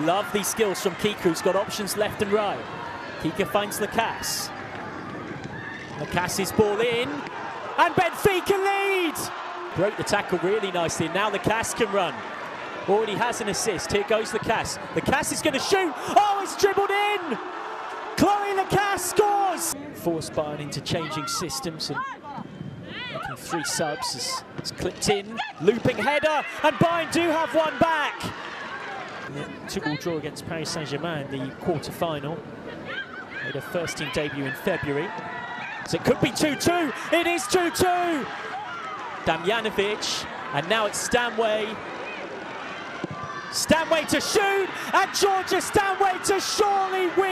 Love these skills from Kika, who's got options left and right. Kika finds Lacasse. Lacasse's ball in, and Benfica lead! Broke the tackle really nicely, now Lacasse can run. Already has an assist, here goes Lacasse. Lacasse is going to shoot, oh, it's dribbled in! Cloe Lacasse scores! Forced Bayern into changing systems and making three subs it's clipped in, looping header, and Bayern do have one back! Two-all draw against Paris Saint-Germain in the quarter-final. Made a first-team debut in February. So it could be 2-2. It is 2-2. Damjanovic, and now it's Stanway. Stanway to shoot, and Georgia Stanway to surely win